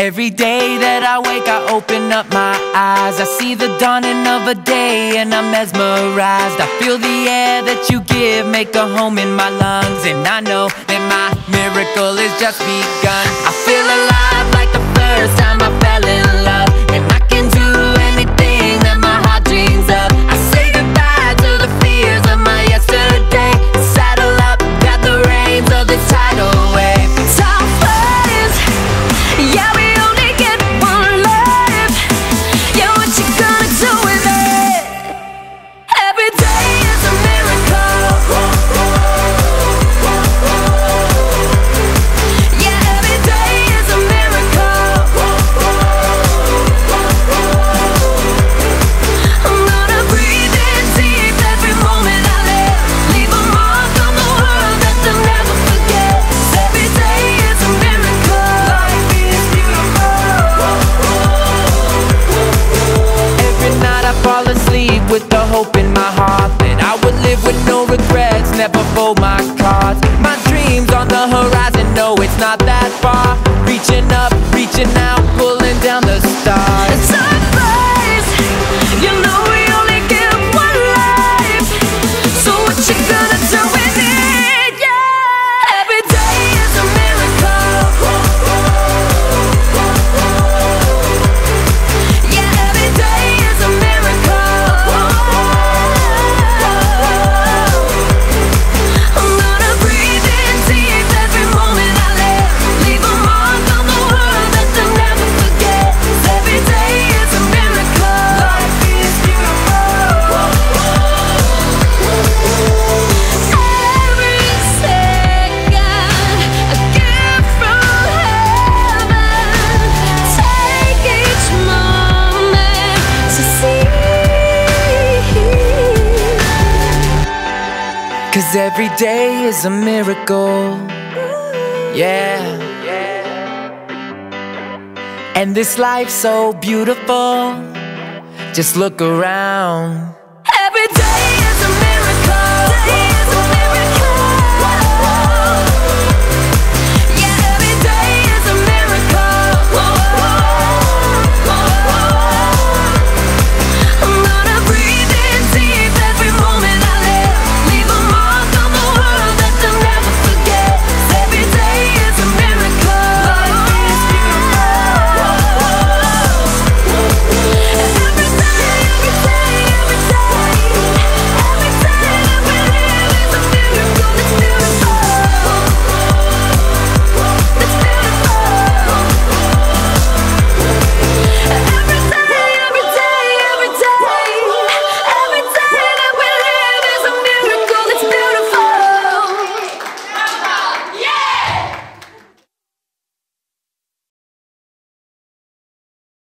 Every day that I wake, I open up my eyes. I see the dawning of a day and I'm mesmerized. I feel the air that you give make a home in my lungs. And I know that my miracle has just begun. with no regrets Never fold my cards. My dreams on the horizon No, it's not that far. Cause every day is a miracle. Yeah. And this life's so beautiful. Just look around. Every day is